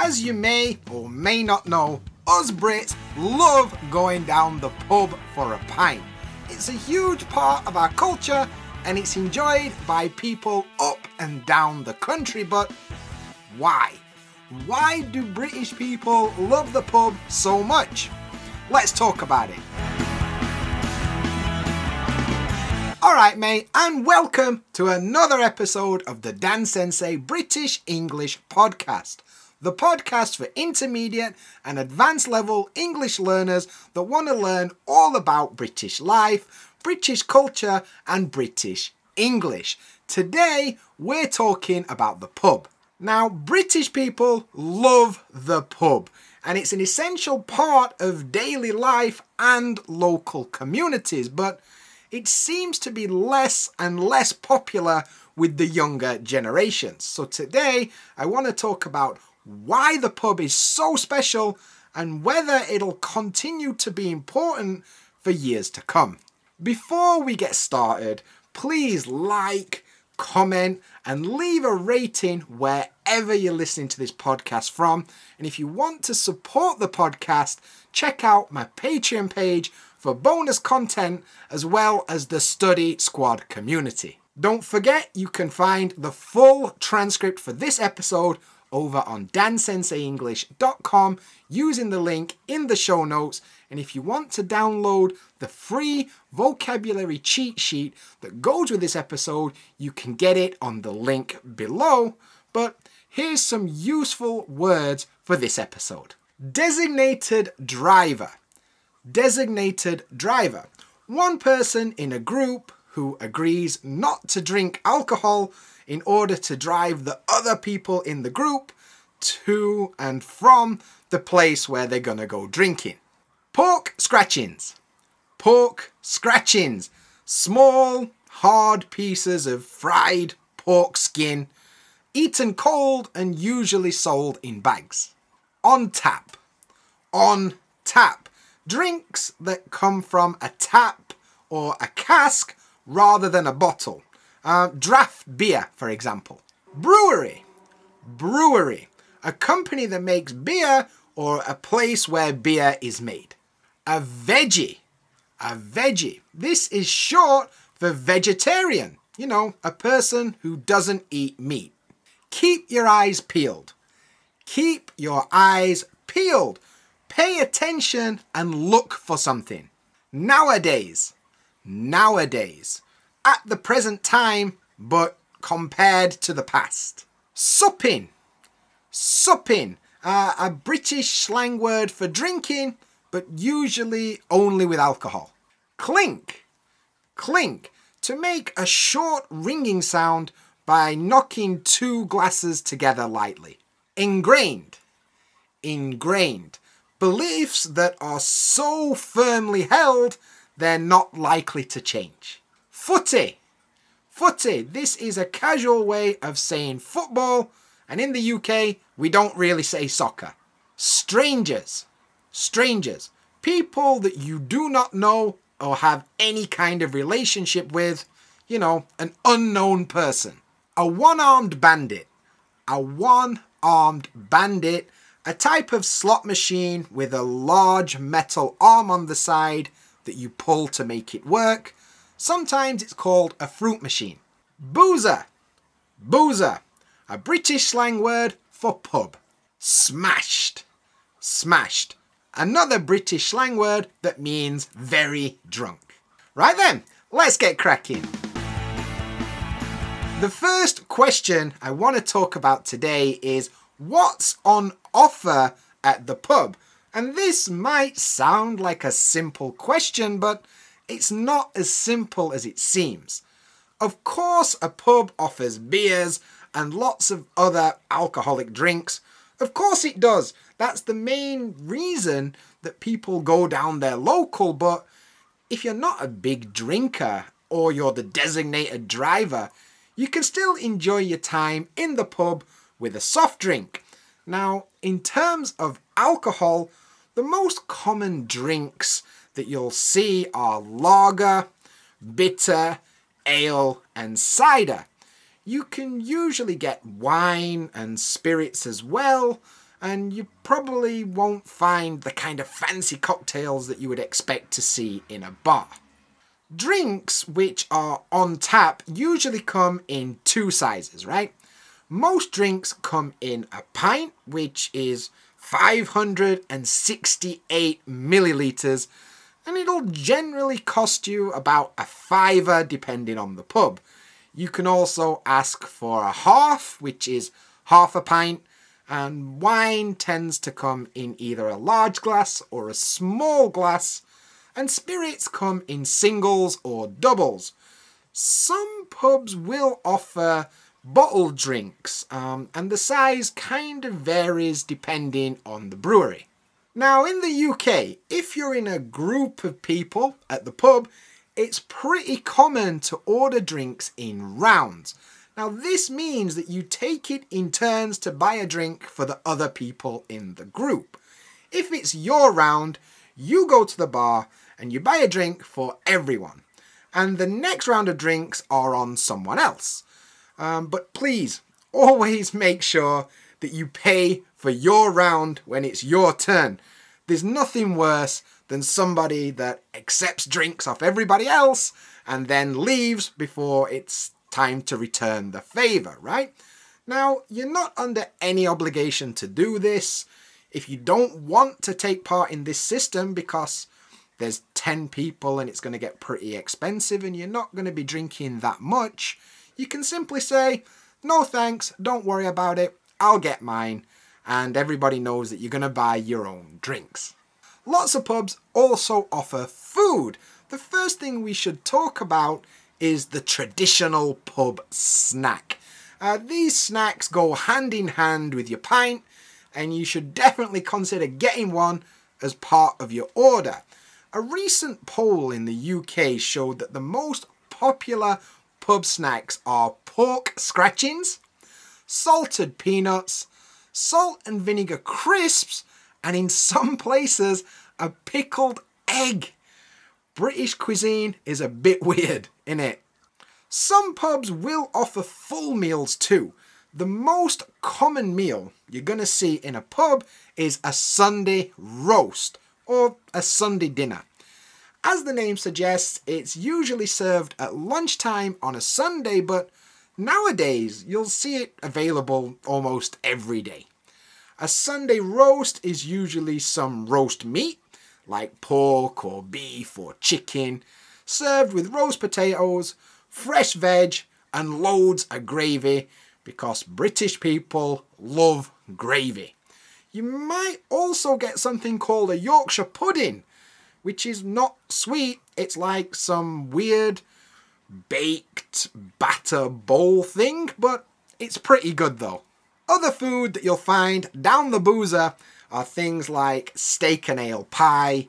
As you may or may not know, us Brits love going down the pub for a pint. It's a huge part of our culture and it's enjoyed by people up and down the country, but why? Why do British people love the pub so much? Let's talk about it. Alright, mate, and welcome to another episode of the Dan Sensei British English Podcast. The podcast for intermediate and advanced level English learners that want to learn all about British life, British culture, and British English. Today, we're talking about the pub. Now, British people love the pub, and it's an essential part of daily life and local communities, but it seems to be less and less popular with the younger generations. So today I want to talk about why the pub is so special and whether it'll continue to be important for years to come. Before we get started, please like, comment, and leave a rating wherever you're listening to this podcast from. And if you want to support the podcast, check out my Patreon page for bonus content as well as the Study Squad community. Don't forget you can find the full transcript for this episode over on dansenseienglish.com using the link in the show notes. And if you want to download the free vocabulary cheat sheet that goes with this episode, you can get it on the link below. But here's some useful words for this episode. Designated driver designated driver. One person in a group who agrees not to drink alcohol in order to drive the other people in the group to and from the place where they're gonna go drinking. Pork scratchings. Pork scratchings. Small, hard pieces of fried pork skin, eaten cold and usually sold in bags. On tap. On tap drinks that come from a tap or a cask rather than a bottle. Uh, draft beer, for example. Brewery. Brewery. A company that makes beer or a place where beer is made. A veggie. A veggie. This is short for vegetarian. You know, a person who doesn't eat meat. Keep your eyes peeled. Keep your eyes peeled. Pay attention and look for something. Nowadays, nowadays, at the present time, but compared to the past. Supping, supping, uh, a British slang word for drinking, but usually only with alcohol. Clink, clink, to make a short ringing sound by knocking two glasses together lightly. Ingrained, ingrained, beliefs that are so firmly held they're not likely to change. Footy. Footy. This is a casual way of saying football, and in the UK, we don't really say soccer. Strangers. Strangers. People that you do not know or have any kind of relationship with. You know, an unknown person. A one armed bandit. A one armed bandit a type of slot machine with a large metal arm on the side that you pull to make it work. Sometimes it's called a fruit machine. Boozer. Boozer. A British slang word for pub. Smashed. Smashed. Another British slang word that means very drunk. Right then, let's get cracking. The first question I want to talk about today is what's on offer at the pub? And this might sound like a simple question, but it's not as simple as it seems. Of course, a pub offers beers and lots of other alcoholic drinks. Of course it does. That's the main reason that people go down there local, but if you're not a big drinker or you're the designated driver, you can still enjoy your time in the pub with a soft drink. Now, in terms of alcohol, the most common drinks that you'll see are lager, bitter, ale, and cider. You can usually get wine and spirits as well, and you probably won't find the kind of fancy cocktails that you would expect to see in a bar. Drinks which are on tap usually come in two sizes, right? Most drinks come in a pint, which is 568 millilitres, and it'll generally cost you about a fiver depending on the pub. You can also ask for a half, which is half a pint, and wine tends to come in either a large glass or a small glass, and spirits come in singles or doubles. Some pubs will offer bottled drinks, um, and the size kind of varies depending on the brewery. Now, in the UK, if you're in a group of people at the pub, it's pretty common to order drinks in rounds. Now, this means that you take it in turns to buy a drink for the other people in the group. If it's your round, you go to the bar and you buy a drink for everyone. And the next round of drinks are on someone else. Um, but please, always make sure that you pay for your round when it's your turn. There's nothing worse than somebody that accepts drinks off everybody else and then leaves before it's time to return the favour, right? Now, you're not under any obligation to do this. If you don't want to take part in this system because there's 10 people and it's going to get pretty expensive and you're not going to be drinking that much, you can simply say, no thanks, don't worry about it, I'll get mine, and everybody knows that you're going to buy your own drinks. Lots of pubs also offer food. The first thing we should talk about is the traditional pub snack. Uh, these snacks go hand in hand with your pint, and you should definitely consider getting one as part of your order. A recent poll in the UK showed that the most popular pub snacks are pork scratchings, salted peanuts, salt and vinegar crisps, and in some places, a pickled egg. British cuisine is a bit weird, innit? Some pubs will offer full meals too. The most common meal you're going to see in a pub is a Sunday roast or a Sunday dinner. As the name suggests, it's usually served at lunchtime on a Sunday, but nowadays you'll see it available almost every day. A Sunday roast is usually some roast meat, like pork or beef or chicken, served with roast potatoes, fresh veg, and loads of gravy because British people love gravy. You might also get something called a Yorkshire pudding, which is not sweet. It's like some weird baked batter bowl thing, but it's pretty good though. Other food that you'll find down the boozer are things like steak and ale pie,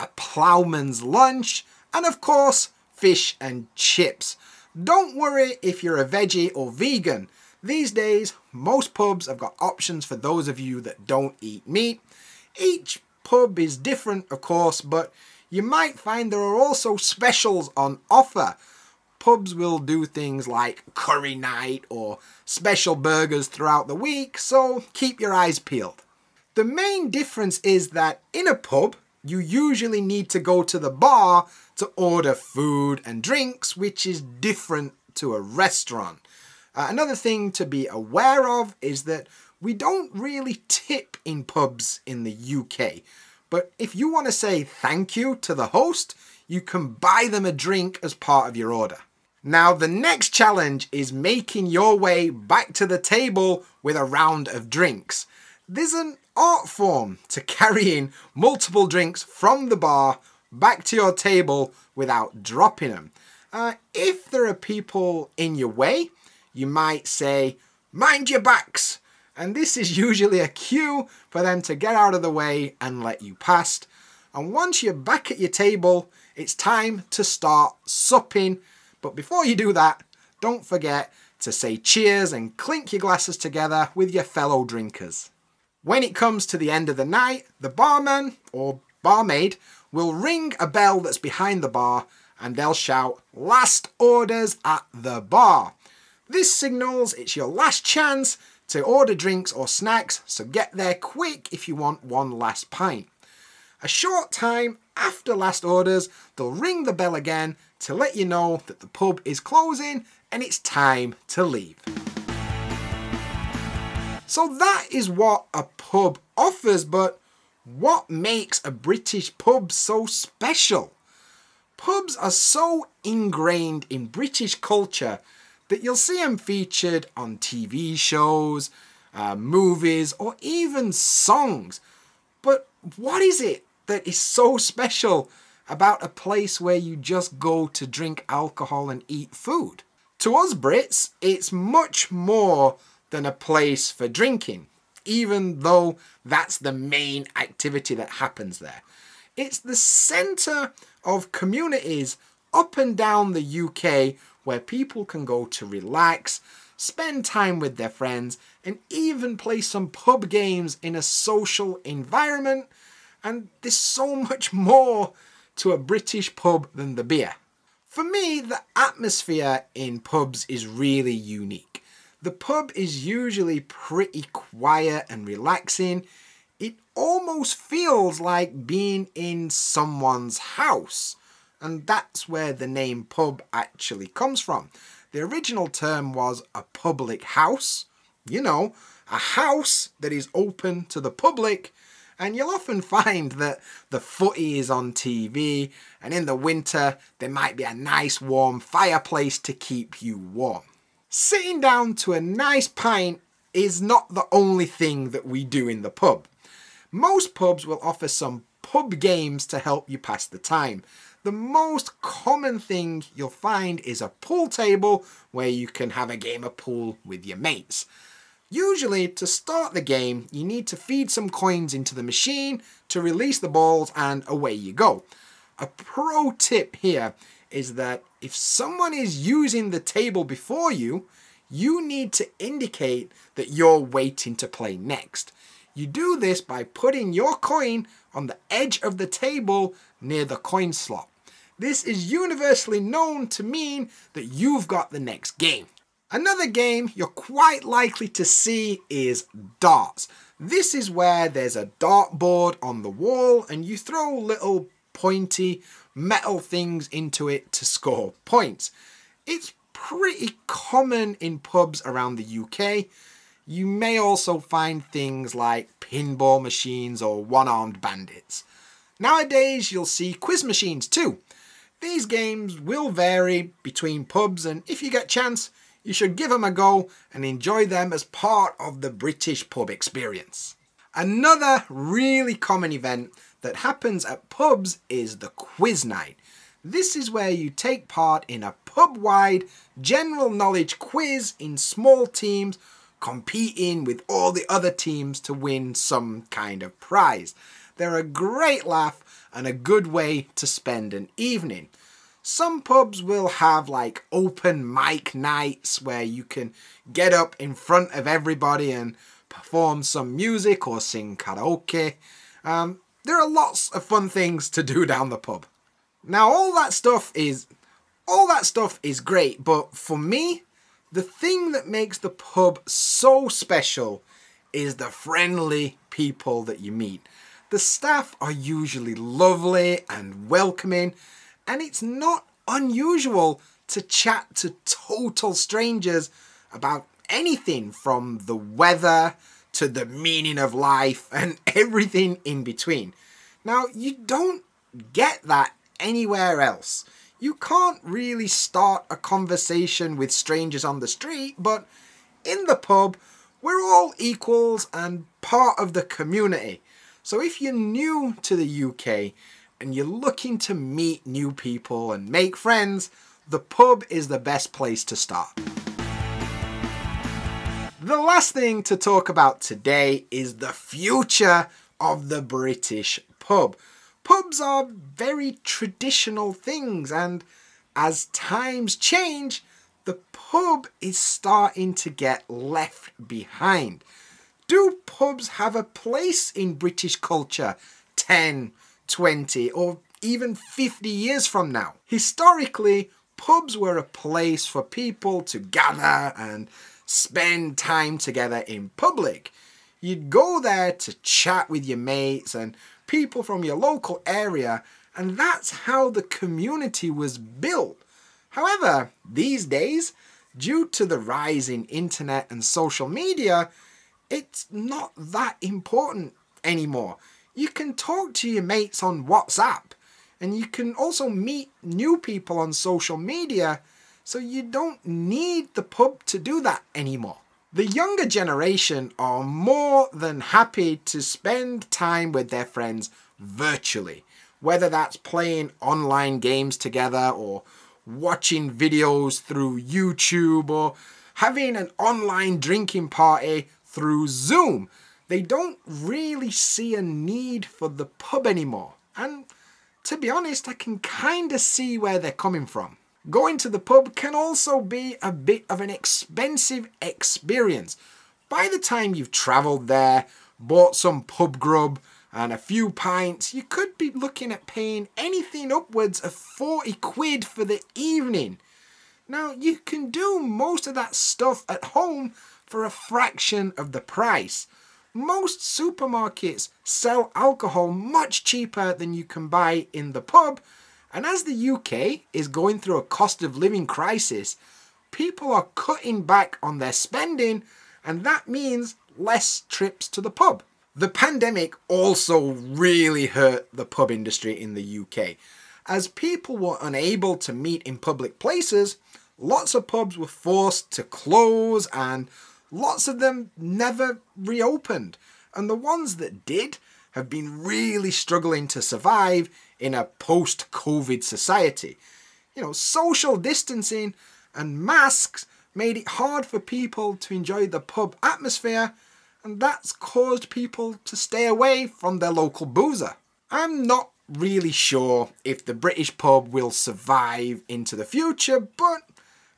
a ploughman's lunch, and of course, fish and chips. Don't worry if you're a veggie or vegan. These days, most pubs have got options for those of you that don't eat meat. Each pub is different, of course, but you might find there are also specials on offer. Pubs will do things like curry night or special burgers throughout the week, so keep your eyes peeled. The main difference is that in a pub, you usually need to go to the bar to order food and drinks, which is different to a restaurant. Uh, another thing to be aware of is that we don't really tip in pubs in the UK. But if you want to say thank you to the host, you can buy them a drink as part of your order. Now, the next challenge is making your way back to the table with a round of drinks. There's an art form to carrying multiple drinks from the bar back to your table without dropping them. Uh, if there are people in your way, you might say, mind your backs, and this is usually a cue for them to get out of the way and let you past. And once you're back at your table, it's time to start supping. But before you do that, don't forget to say cheers and clink your glasses together with your fellow drinkers. When it comes to the end of the night, the barman or barmaid will ring a bell that's behind the bar and they'll shout, last orders at the bar. This signals it's your last chance to order drinks or snacks, so get there quick if you want one last pint. A short time after last orders, they'll ring the bell again to let you know that the pub is closing and it's time to leave. So that is what a pub offers, but what makes a British pub so special? Pubs are so ingrained in British culture that you'll see them featured on TV shows, uh, movies, or even songs. But what is it that is so special about a place where you just go to drink alcohol and eat food? To us Brits, it's much more than a place for drinking, even though that's the main activity that happens there. It's the centre of communities up and down the UK where people can go to relax, spend time with their friends, and even play some pub games in a social environment. And there's so much more to a British pub than the beer. For me, the atmosphere in pubs is really unique. The pub is usually pretty quiet and relaxing. It almost feels like being in someone's house. And that's where the name pub actually comes from. The original term was a public house, you know, a house that is open to the public and you'll often find that the footy is on TV and in the winter there might be a nice warm fireplace to keep you warm. Sitting down to a nice pint is not the only thing that we do in the pub. Most pubs will offer some pub games to help you pass the time the most common thing you'll find is a pool table where you can have a game of pool with your mates. Usually, to start the game, you need to feed some coins into the machine to release the balls and away you go. A pro tip here is that if someone is using the table before you, you need to indicate that you're waiting to play next. You do this by putting your coin on the edge of the table near the coin slot. This is universally known to mean that you've got the next game. Another game you're quite likely to see is darts. This is where there's a dartboard on the wall and you throw little pointy metal things into it to score points. It's pretty common in pubs around the UK you may also find things like pinball machines or one-armed bandits. Nowadays you'll see quiz machines too. These games will vary between pubs and if you get chance, you should give them a go and enjoy them as part of the British pub experience. Another really common event that happens at pubs is the quiz night. This is where you take part in a pub-wide general knowledge quiz in small teams competing with all the other teams to win some kind of prize. They're a great laugh and a good way to spend an evening. Some pubs will have like open mic nights where you can get up in front of everybody and perform some music or sing karaoke. Um, there are lots of fun things to do down the pub. Now all that stuff is all that stuff is great, but for me, the thing that makes the pub so special is the friendly people that you meet. The staff are usually lovely and welcoming, and it's not unusual to chat to total strangers about anything from the weather to the meaning of life and everything in between. Now, you don't get that anywhere else. You can't really start a conversation with strangers on the street, but in the pub, we're all equals and part of the community. So if you're new to the UK and you're looking to meet new people and make friends, the pub is the best place to start. The last thing to talk about today is the future of the British pub pubs are very traditional things and as times change, the pub is starting to get left behind. Do pubs have a place in British culture 10, 20 or even 50 years from now? Historically, pubs were a place for people to gather and spend time together in public. You'd go there to chat with your mates and people from your local area, and that's how the community was built. However, these days, due to the rise in internet and social media, it's not that important anymore. You can talk to your mates on WhatsApp, and you can also meet new people on social media, so you don't need the pub to do that anymore. The younger generation are more than happy to spend time with their friends virtually, whether that's playing online games together or watching videos through YouTube or having an online drinking party through Zoom. They don't really see a need for the pub anymore. And to be honest, I can kind of see where they're coming from. Going to the pub can also be a bit of an expensive experience. By the time you've travelled there, bought some pub grub and a few pints, you could be looking at paying anything upwards of 40 quid for the evening. Now, you can do most of that stuff at home for a fraction of the price. Most supermarkets sell alcohol much cheaper than you can buy in the pub, and as the UK is going through a cost of living crisis, people are cutting back on their spending, and that means less trips to the pub. The pandemic also really hurt the pub industry in the UK. As people were unable to meet in public places, lots of pubs were forced to close and lots of them never reopened. And the ones that did have been really struggling to survive in a post COVID society. You know, social distancing and masks made it hard for people to enjoy the pub atmosphere, and that's caused people to stay away from their local boozer. I'm not really sure if the British pub will survive into the future, but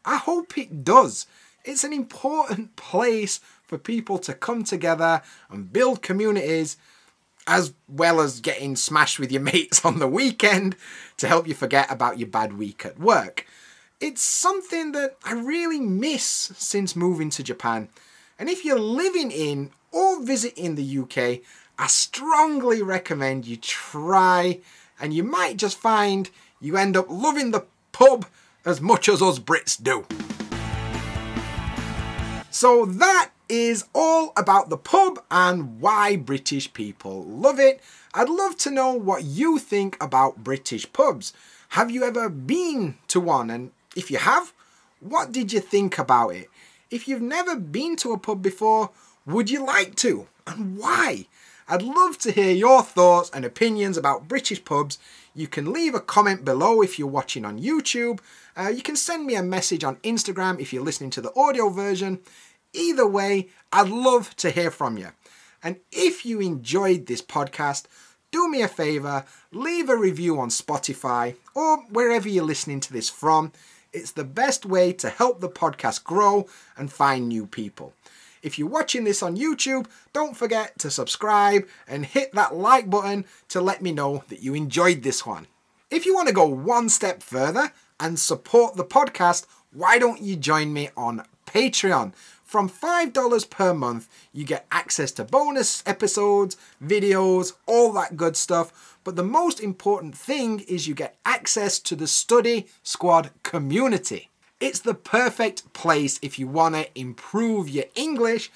I hope it does. It's an important place for people to come together and build communities as well as getting smashed with your mates on the weekend to help you forget about your bad week at work. It's something that I really miss since moving to Japan. And if you're living in or visiting the UK, I strongly recommend you try, and you might just find you end up loving the pub as much as us Brits do. So that is all about the pub and why British people love it. I'd love to know what you think about British pubs. Have you ever been to one? And if you have, what did you think about it? If you've never been to a pub before, would you like to? And why? I'd love to hear your thoughts and opinions about British pubs. You can leave a comment below if you're watching on YouTube. Uh, you can send me a message on Instagram if you're listening to the audio version. Either way, I'd love to hear from you. And if you enjoyed this podcast, do me a favour, leave a review on Spotify or wherever you're listening to this from. It's the best way to help the podcast grow and find new people. If you're watching this on YouTube, don't forget to subscribe and hit that like button to let me know that you enjoyed this one. If you want to go one step further and support the podcast, why don't you join me on Patreon? From $5 per month, you get access to bonus episodes, videos, all that good stuff. But the most important thing is you get access to the Study Squad community. It's the perfect place if you want to improve your English,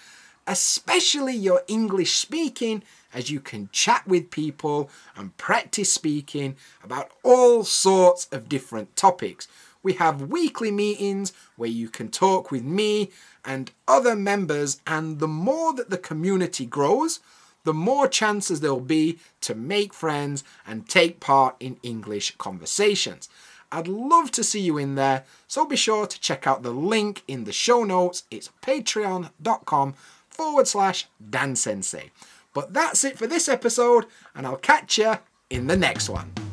especially your English speaking, as you can chat with people and practice speaking about all sorts of different topics. We have weekly meetings where you can talk with me and other members, and the more that the community grows, the more chances there'll be to make friends and take part in English conversations. I'd love to see you in there, so be sure to check out the link in the show notes. It's patreon.com forward slash Dan Sensei. But that's it for this episode, and I'll catch you in the next one.